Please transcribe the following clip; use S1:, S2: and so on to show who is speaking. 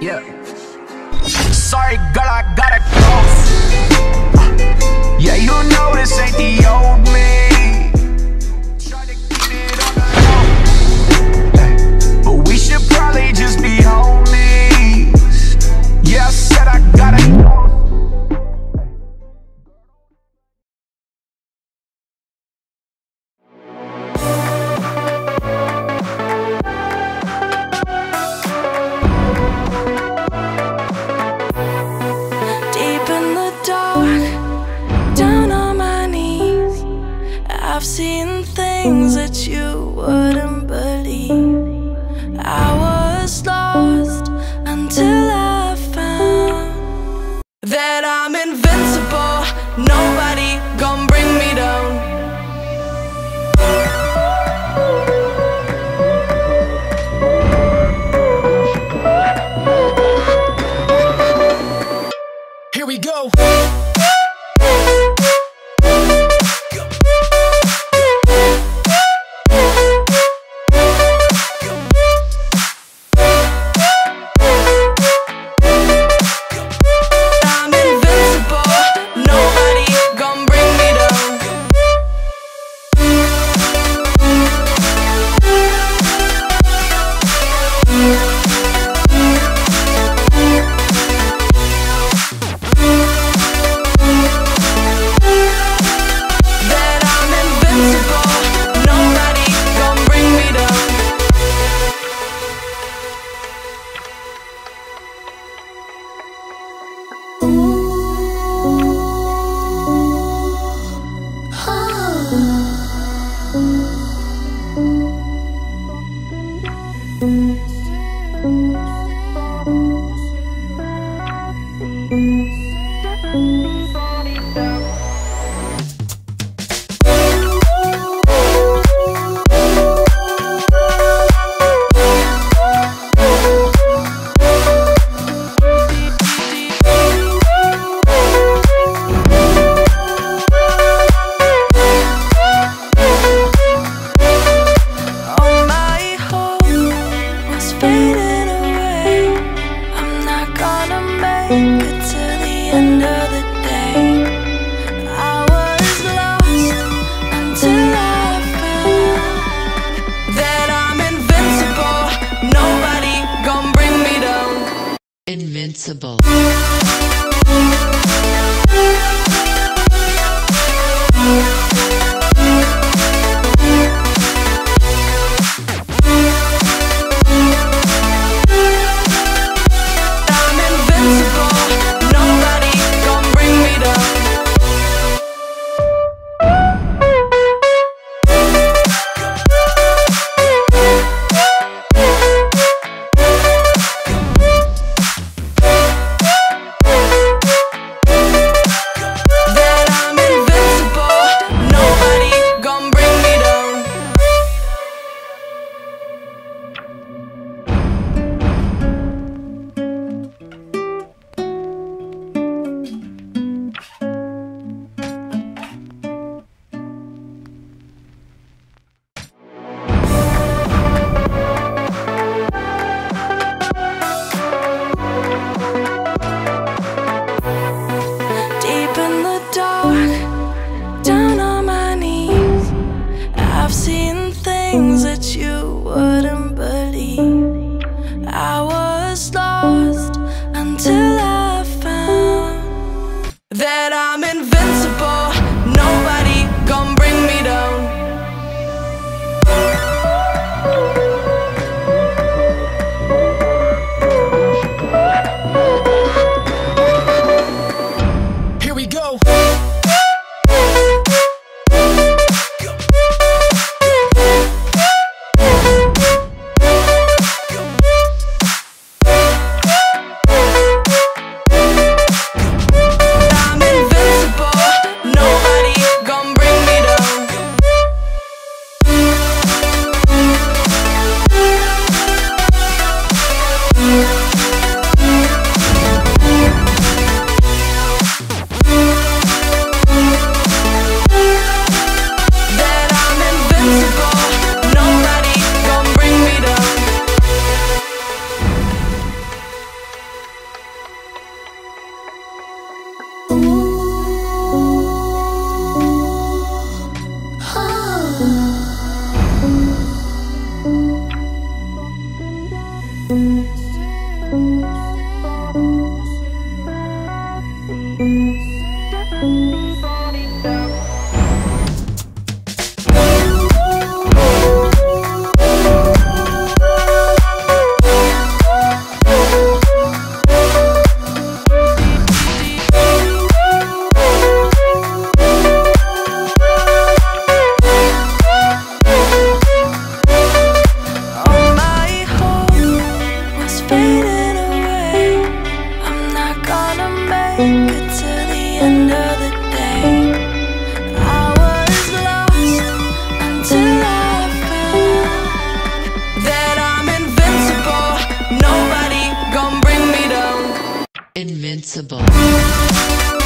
S1: Yeah. Sorry, girl, I gotta go. Uh, yeah, you know this ain't the old me.
S2: Invincible.
S3: Invincible.